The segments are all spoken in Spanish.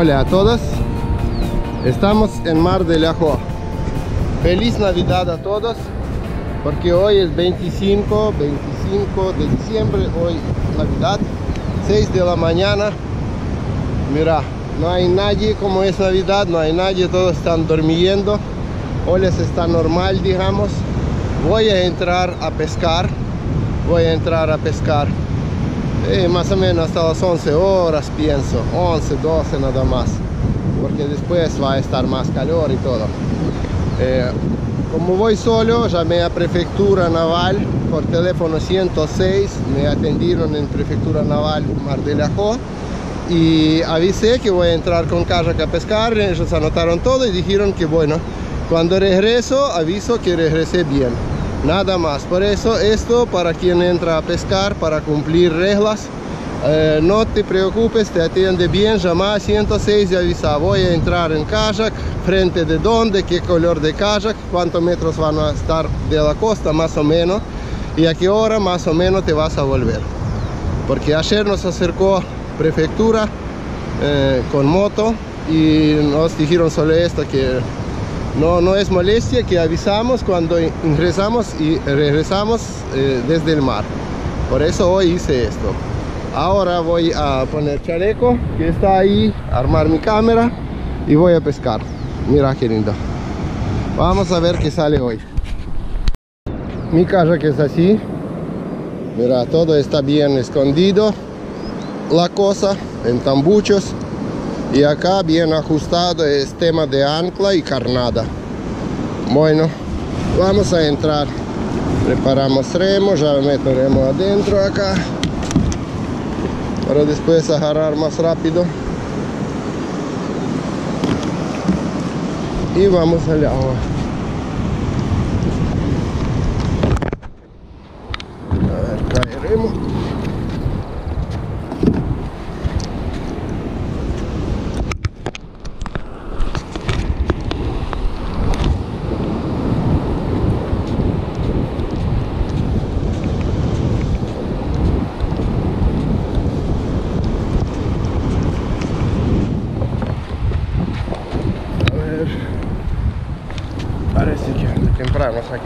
Hola a todos. Estamos en Mar del Ajó. Feliz Navidad a todos. Porque hoy es 25, 25 de diciembre. Hoy Navidad. 6 de la mañana. Mira, no hay nadie como es Navidad. No hay nadie. Todos están durmiendo. Hoy les está normal, digamos. Voy a entrar a pescar. Voy a entrar a pescar más o menos hasta las 11 horas pienso. 11 12 nada más. Porque después va a estar más calor y todo. Eh, como voy solo llamé a prefectura naval. Por teléfono 106 me atendieron en prefectura naval Mar del Ajó. Y avisé que voy a entrar con kayak a pescar. Ellos anotaron todo y dijeron que bueno cuando regreso aviso que regresé bien nada más. Por eso esto para quien entra a pescar para cumplir reglas eh, no te preocupes te atiende bien llama a 106 y avisa voy a entrar en kayak frente de dónde qué color de kayak cuántos metros van a estar de la costa más o menos y a qué hora más o menos te vas a volver porque ayer nos acercó prefectura eh, con moto y nos dijeron solo esto que no, no es molestia que avisamos cuando ingresamos y regresamos eh, desde el mar. Por eso hoy hice esto. Ahora voy a poner chaleco que está ahí, armar mi cámara y voy a pescar. Mira qué lindo. Vamos a ver qué sale hoy. Mi casa que es así. Mira, todo está bien escondido. La cosa en tambuchos y acá bien ajustado es tema de ancla y carnada. Bueno vamos a entrar. Preparamos remo ya meto remo adentro acá. Para después agarrar más rápido. Y vamos al agua. A ver caeremos Parece que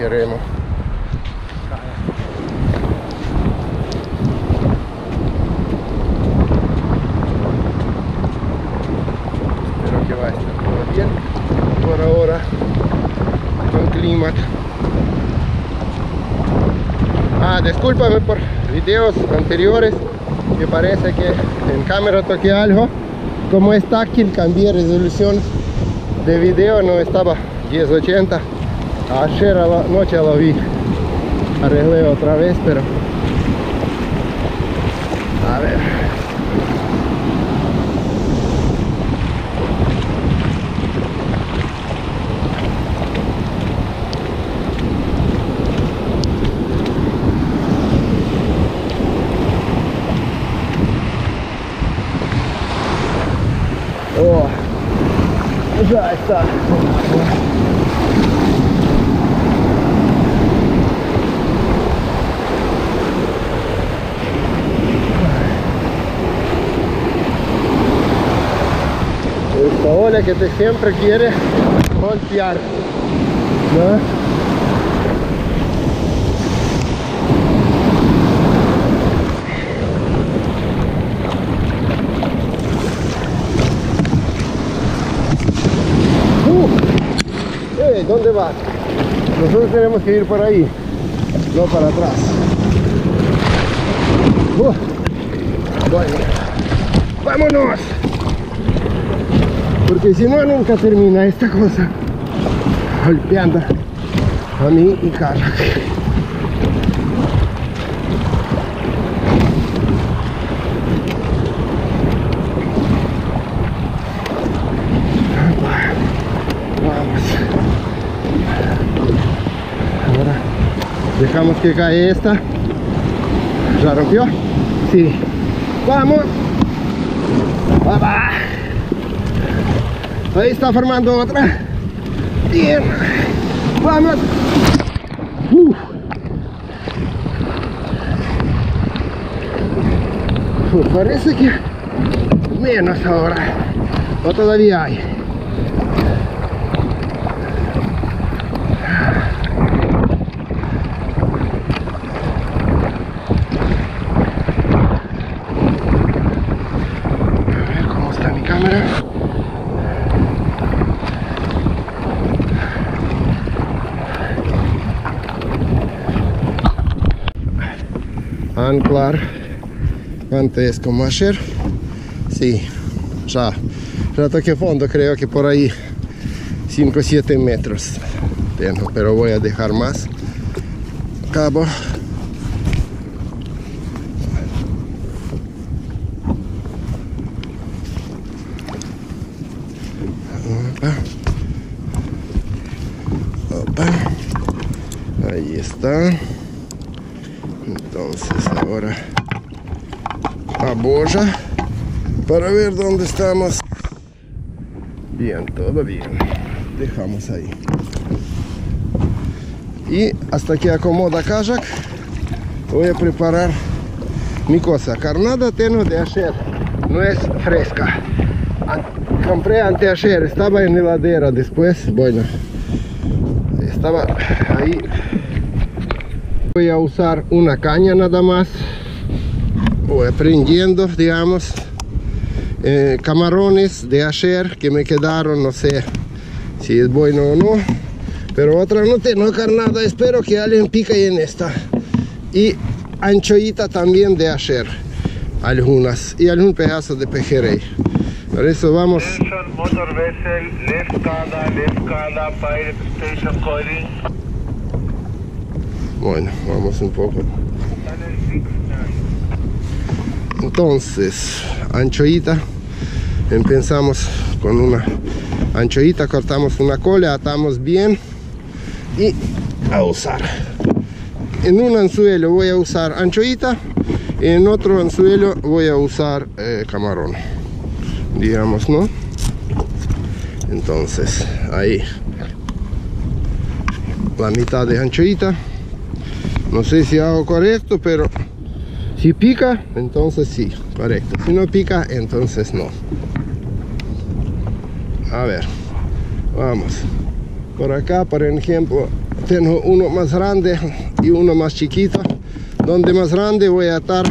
que va a estar todo bien. Por ahora, con clima. Ah, discúlpame por videos anteriores que parece que en cámara toqué algo. Como es táctil, cambié resolución de video, no estaba 1080 ayer noche lo vi arreglé otra vez pero a ver oh ya está que te siempre quiere golpear ¿no? Uh, hey, ¿Dónde vas? Nosotros tenemos que ir por ahí, no para atrás. Uh, bueno, vámonos porque si no nunca termina esta cosa. Golpeando a mí y ahora dejamos que cae esta. Ya rompió sí. Vamos. Bye Ahí está formando. Bien. Vamos. Uf, parece que menos ahora. o todavía hay. Anclar antes como ayer. Sí, ya, ya toqué fondo, creo que por ahí 5 o 7 metros tengo, pero voy a dejar más cabo. Ahí está. Entonces ahora a para ver dónde estamos. Bien, todo bien. Dejamos ahí. Y hasta que acomoda kayak, voy a preparar mi cosa. Carnada tengo de ayer, no es fresca. Compré anteayer, estaba en heladera después, bueno, estaba ahí. Voy a usar una caña nada más. Voy aprendiendo, digamos, eh, camarones de ayer que me quedaron, no sé si es bueno o no. Pero otra no tengo carnada, espero que alguien pique en esta. Y anchoita también de ayer, algunas. Y algún pedazo de pejerrey. Por eso vamos. Bueno, vamos un poco. Channel 69. Entonces, anchoita, empezamos con una anchoita, cortamos una cola, atamos bien y a usar. En un anzuelo voy a usar anchoita y en otro anzuelo voy a usar eh, camarón, digamos, ¿no? Entonces, ahí la mitad de anchoita. No sé si hago correcto, pero si pica, entonces sí, correcto. Si no pica, entonces no. A ver, vamos. Por acá, por ejemplo, tengo uno más grande y uno más chiquito. Donde más grande voy a atar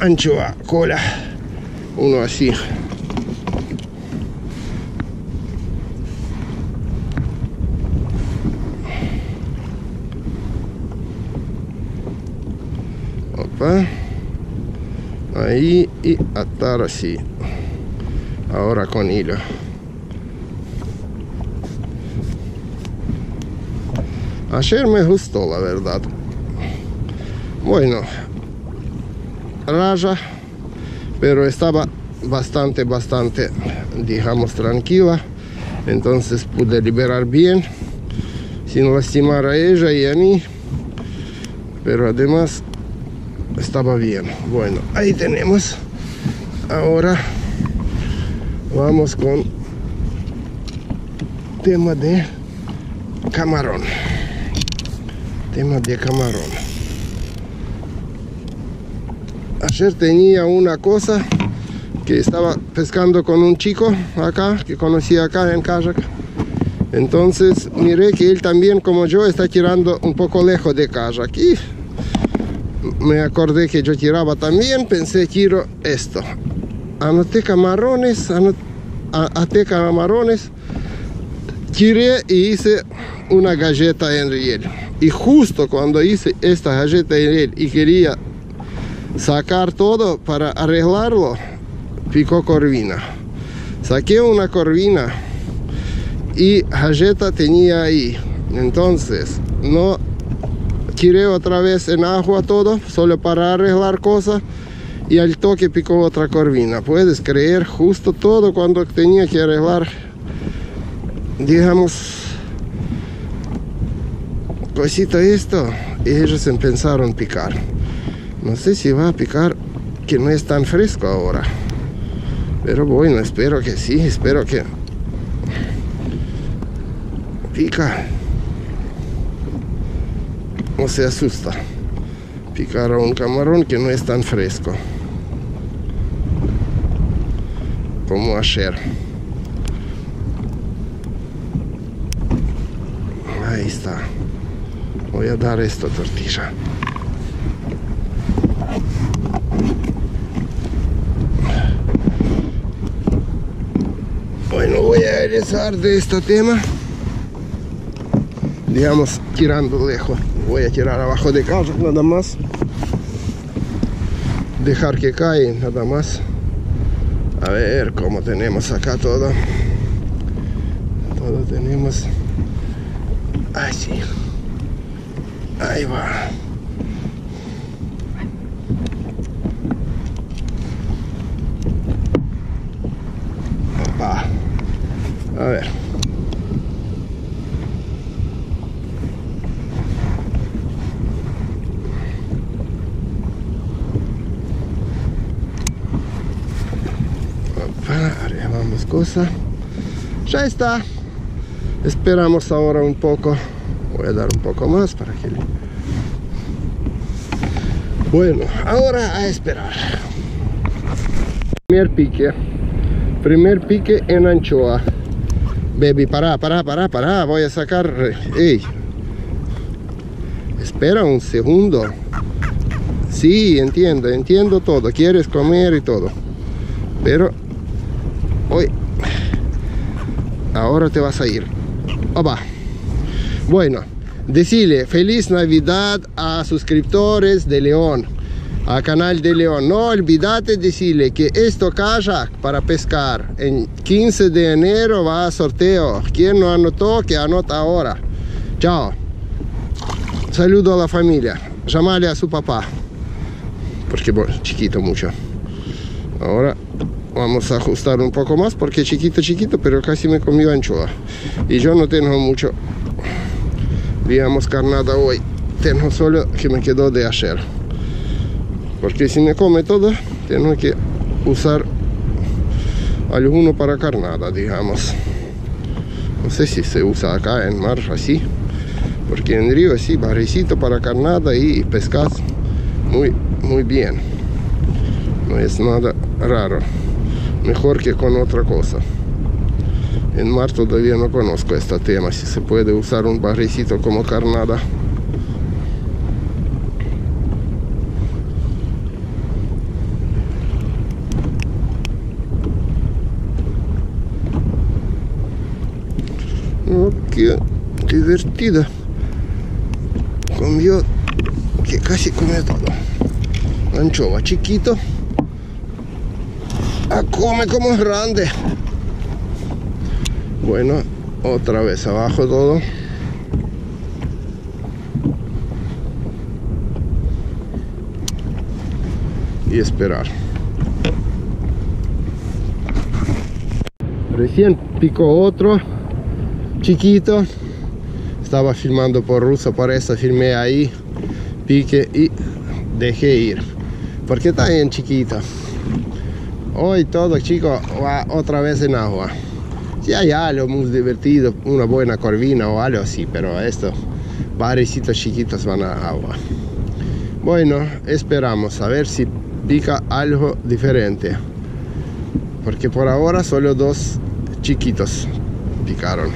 anchoa, cola. Uno así. Opa. Ahí y atar así. Ahora con hilo. Ayer me gustó la verdad. Bueno, raya, pero estaba bastante, bastante, digamos, tranquila. Entonces pude liberar bien, sin lastimar a ella y a mí. Pero además estaba bien. Bueno, ahí tenemos. Ahora vamos con tema de camarón. Tema de camarón. Ayer tenía una cosa que estaba pescando con un chico acá, que conocí acá en kayak. Entonces miré que él también, como yo, está tirando un poco lejos de kayak. Y me acordé que yo tiraba también, pensé tiro esto. Anoté camarones, anot- a- até camarones, tiré y hice una galleta en riel. Y justo cuando hice esta galleta en riel y quería sacar todo para arreglarlo, picó corvina. Saqué una corvina y galleta tenía ahí. Entonces, no tiré otra vez en agua todo, solo para arreglar cosas. Y al toque picó otra corvina. Puedes creer, justo todo cuando tenía que arreglar, digamos, cosita esto, ellos empezaron a picar. No sé si va a picar, que no es tan fresco ahora. Pero bueno, espero que sí, espero que pica. No se asusta. Picar a un camarón que no es tan fresco. como ayer. Ahí está. Voy a dar esta tortilla. Bueno, voy a regresar de este tema. Digamos, tirando lejos. Voy a tirar abajo de casa nada más. Dejar que cae nada más. A ver cómo tenemos acá todo. Todo tenemos así. Ahí va. Opa. A ver. Opa, arreglamos Ya está. Esperamos ahora un poco. Voy a dar un poco más para que. Bueno, ahora a esperar. Primer pique. Primer pique en anchoa. Baby, para, para, para, para. Voy a sacar... Ey. Espera un segundo. Sí, entiendo, entiendo todo. Quieres comer y todo. Pero... Hoy... Ahora te vas a ir. Opa. Bueno, decirle feliz Navidad a suscriptores de León, a canal de León. No olvídate decirle que esto kayak para pescar en 15 de enero va a sorteo. Quien no anotó, que anota ahora. Chao. Saludo a la familia. Llamale a su papá. Porque bueno, chiquito mucho. Ahora vamos a ajustar un poco más porque chiquito chiquito pero casi me comió anchoa. Y yo no tengo mucho digamos carnada hoy. Tengo solo que me quedó de ayer. Porque si me come todo tengo que usar alguno para carnada digamos. No sé si se usa acá en mar así. Porque en río sí barrecito para carnada y pescas muy muy bien. No es nada raro mejor que con otra cosa. En mar todavía no conozco este tema, si se puede usar un barricito como carnada. Oh, qué divertida. Comió que casi comió todo. Anchova chiquito. Ah, come como es grande. Bueno, otra vez abajo todo. Y esperar. Recién picó otro chiquito. Estaba filmando por ruso, por eso filmé ahí, pique y dejé ir. Porque está bien chiquito. Hoy todo chico va otra vez en agua. Si hay algo muy divertido, una buena corvina o algo así, pero estos barecitos chiquitos van a agua. Bueno, esperamos a ver si pica algo diferente. Porque por ahora solo dos chiquitos picaron.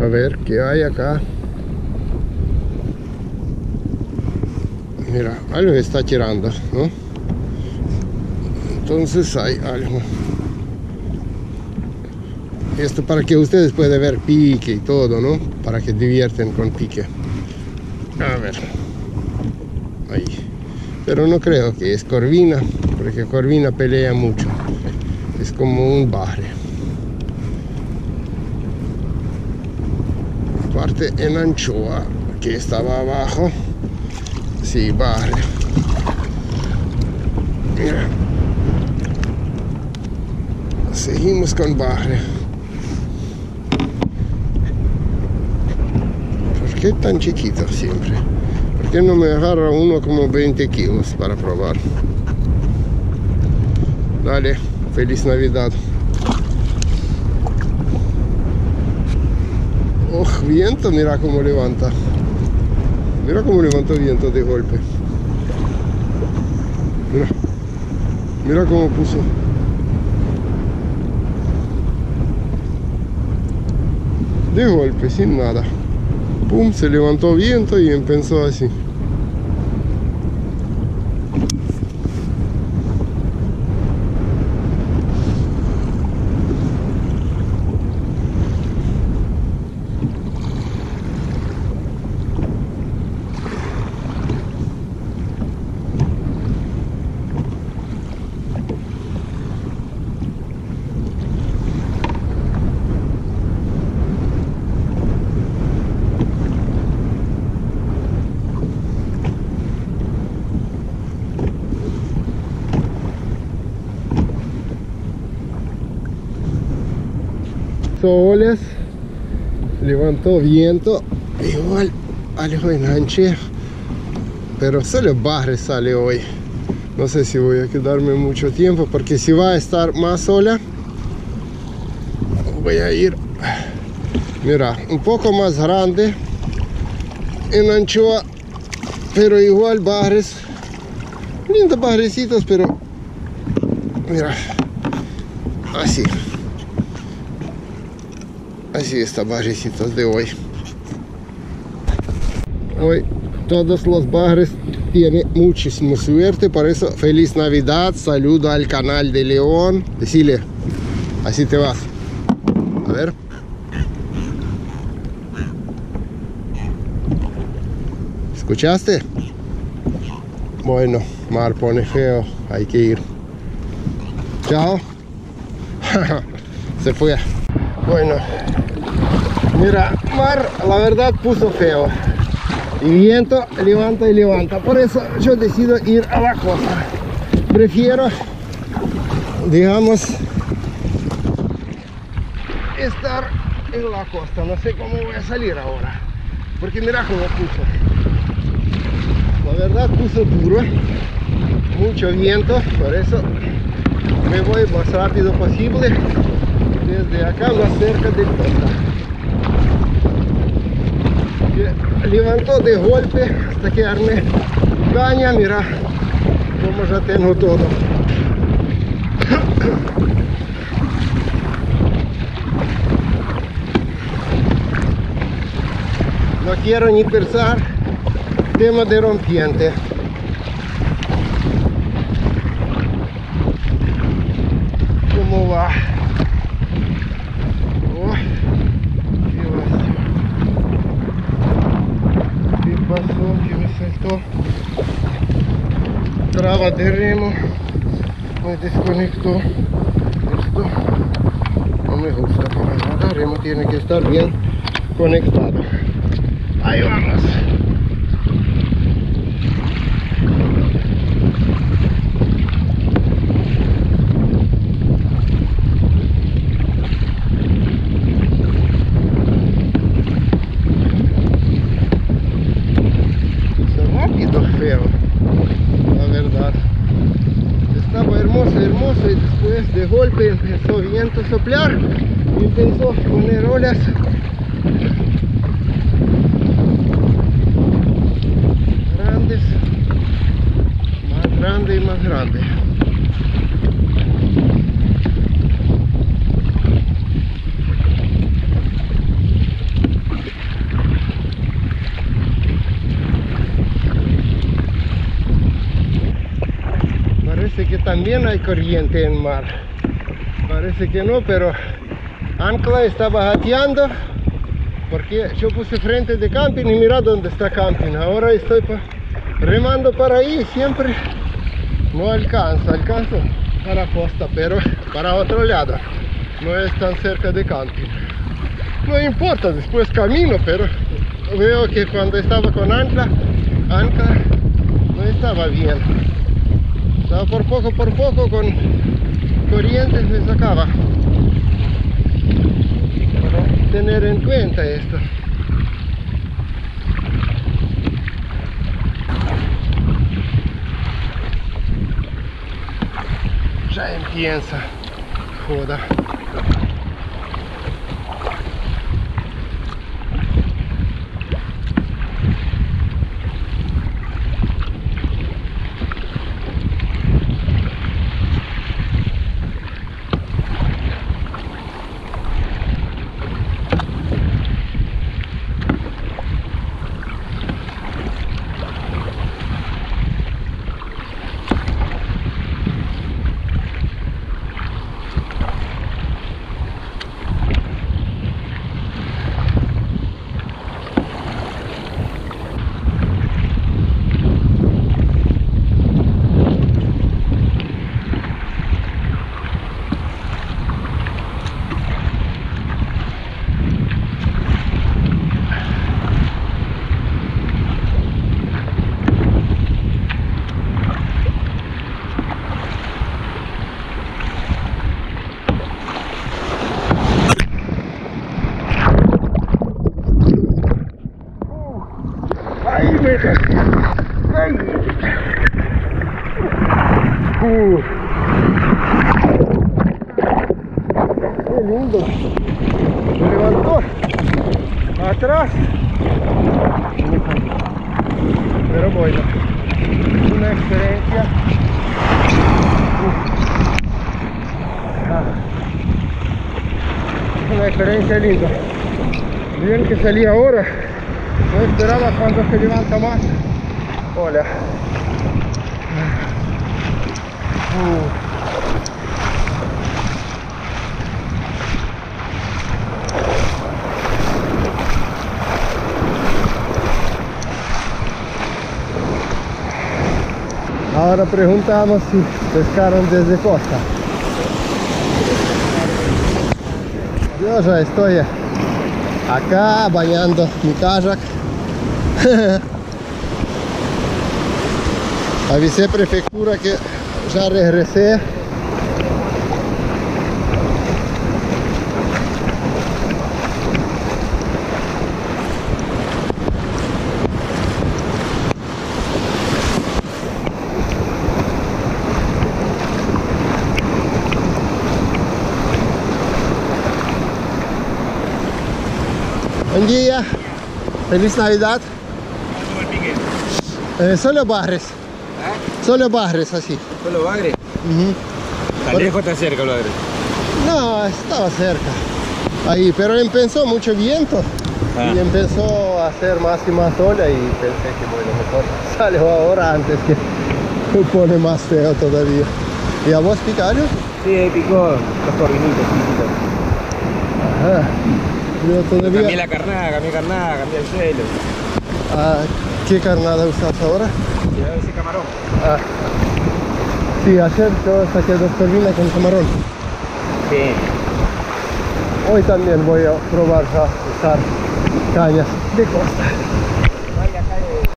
A ver qué hay acá. Mira, algo está tirando, ¿no? Entonces hay algo. Esto para que ustedes puedan ver pique y todo, ¿no? Para que divierten con pique. A ver. Ahí. Pero no creo que es corvina, porque corvina pelea mucho. Es como un barre. Aparte en anchoa, que estaba abajo. Sí, barre. Mira. Seguimos con barre. ¿Por qué tan chiquito siempre? ¿Por qué no me agarra uno como 20 kilos para probar? Dale, feliz Navidad. Oh, viento, mira cómo levanta. Mira cómo levanta viento de golpe. Mira. Mira cómo puso. De golpe, sin nada. Pum, se levantó viento y empezó así. Levantó viento igual algo enanche pero solo barre sale hoy. No sé si voy a quedarme mucho tiempo porque si va a estar más sola voy a ir mira un poco más grande en anchoa pero igual barres lindos barrecitos pero mira así Así está barrecitos de hoy. Hoy todos los barres tienen muchísima suerte, por eso feliz Navidad, saludo al canal de León. Decile, así te vas. A ver. ¿Escuchaste? Bueno, mar pone feo, hay que ir. Chao. Se fue. Bueno, mira, mar la verdad puso feo. Y viento levanta y levanta. Por eso yo decido ir a la costa. Prefiero, digamos, estar en la costa. No sé cómo voy a salir ahora. Porque mira cómo puso. La verdad puso duro. Mucho viento. Por eso me voy más rápido posible desde acá más cerca del costa levantó de golpe hasta quedarme caña mira como ya tengo todo no quiero ni pensar tema de rompiente cómo va de remo me desconectó esto. No me gusta para nada remo tiene que estar bien conectado. Ahí vamos rápido feo la verdad estaba hermoso hermoso y después de golpe empezó viento a soplar. Y empezó a poner olas. Grandes. Más grande y más grande. Parece que también hay corriente en mar parece que no pero ancla estaba jateando porque yo puse frente de camping y mira dónde está camping. Ahora estoy remando para ahí siempre no alcanzo alcanzo para costa pero para otro lado no es tan cerca de camping. No importa después camino pero veo que cuando estaba con ancla ancla no estaba bien. Estaba por poco por poco con corrientes me sacaba para tener en cuenta esto. Ya empieza. Joda Qué lindo. Se levantó. Atrás. Pero bueno. Una experiencia. Una experiencia linda. Bien que salí ahora. No esperaba cuando se levanta más. Hola. Ahora preguntamos si pescaron desde costa. Yo ya estoy acá bañando mi kayak. Avisé prefectura que ya regresé. Buen día, feliz Navidad. Eh, solo barres, solo barres así. ¿Solo Bagre? Ujú. ¿Está Por- lejos está cerca el Bagre? No, estaba cerca. Ahí, pero empezó mucho viento Ah. y empezó a hacer más y más ola y pensé que bueno, mejor salgo ahora antes que me pone más feo todavía. ¿Y a vos picaron? Sí, picó los corvinitos. Ajá. Cambié todavía... la carnada, cambié carnada, cambié el suelo. Ah, ¿Qué carnada usas ahora? Ese camarón. Ah. Sí, ayer yo saqué dos turbinas con camarón. Sí. Hoy también voy a probar a usar cañas de costa.